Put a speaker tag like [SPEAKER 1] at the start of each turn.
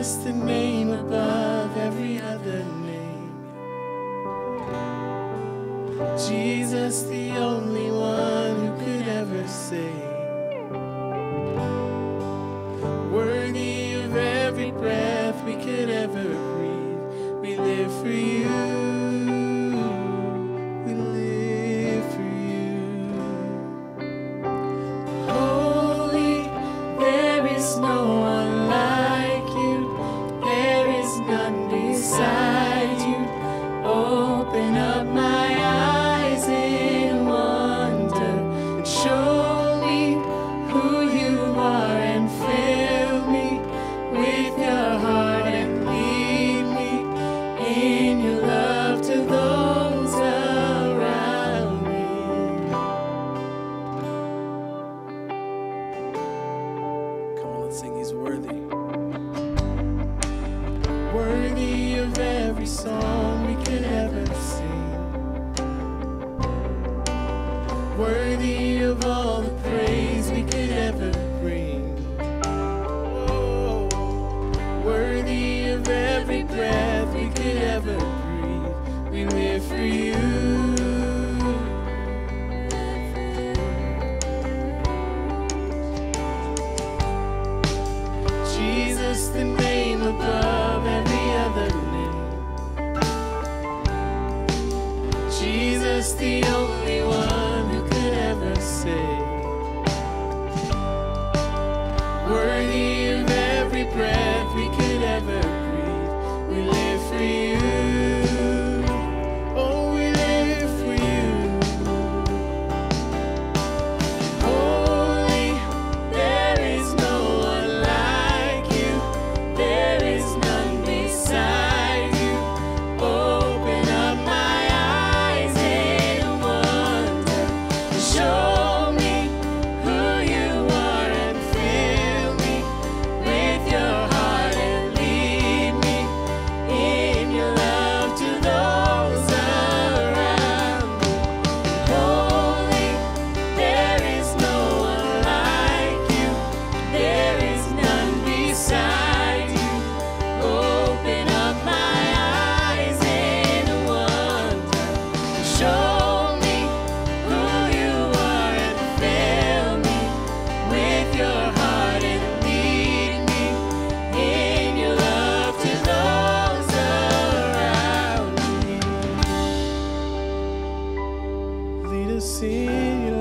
[SPEAKER 1] the name above every other name. Jesus, the only one who could ever save. Every song we could ever sing. Worthy of all the praise we could ever bring. Jesus, the only one who could ever save. see you.